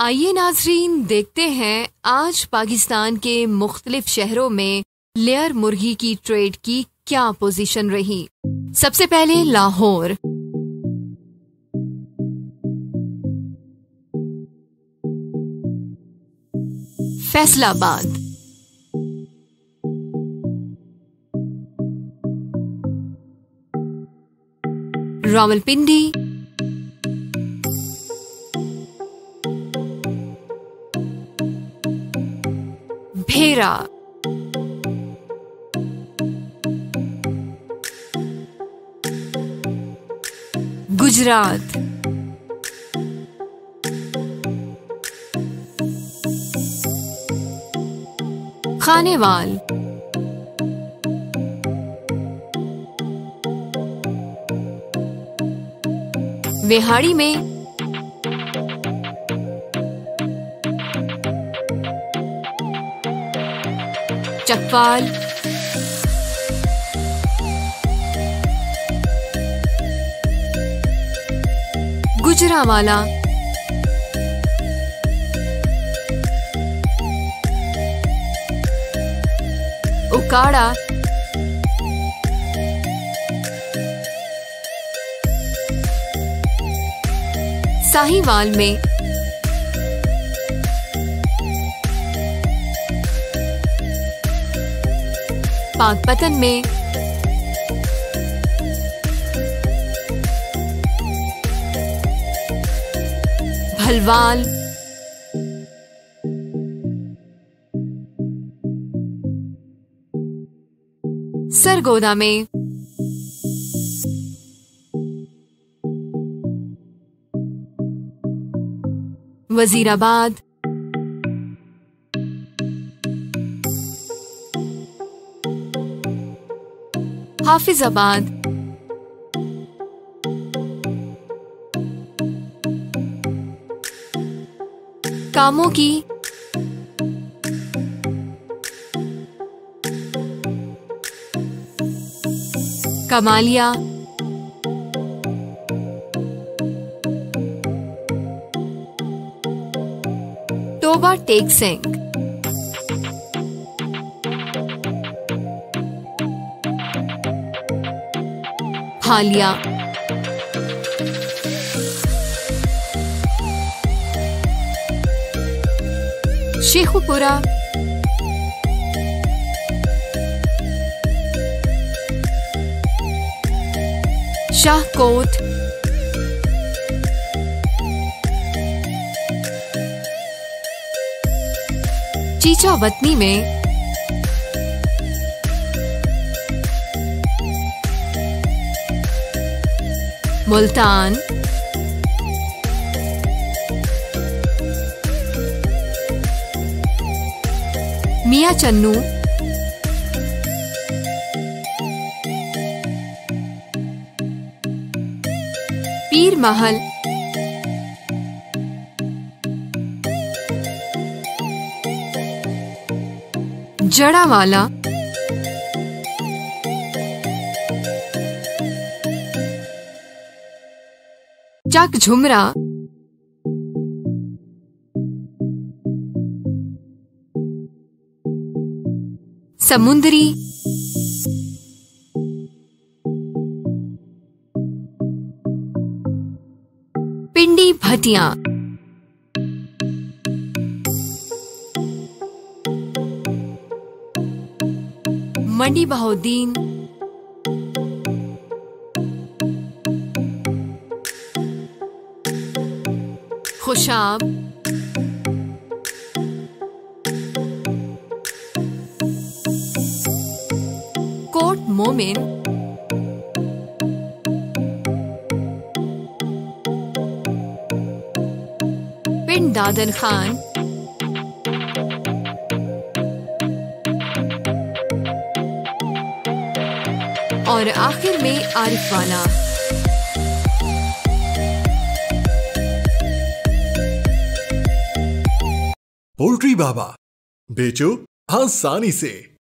आइए नाजरीन, देखते हैं आज पाकिस्तान के मुख्तलिफ़ शहरों में लेयर मुर्गी की ट्रेड की क्या पोजीशन रही। सबसे पहले लाहौर। फैसलाबाद। रावलपिंडी। भेरा गुजरात। खानेवाल। विहाड़ी में चकवाल गुजरावाला। उकाड़ा। साहिवाल में। पाकपतन में भलवाल सरगोदा में वजीराबाद। हाफिजाबाद कामों की। कमालिया। टोबा टेक सिंह हालिया। शेखुपुरा। शाहकोट। चीचा वतनी में मुल्तान। मिया चन्नू। पीर महल। जड़ावाला। चक झुमरा। समुद्री। पिंडी भटिया। मंडी बहाउद्दीन खुशाब। कोट मोमिन। पिंड दादन खान। और आखिर में आरिफ वाला। पोल्ट्री बाबा बेचो आसानी से।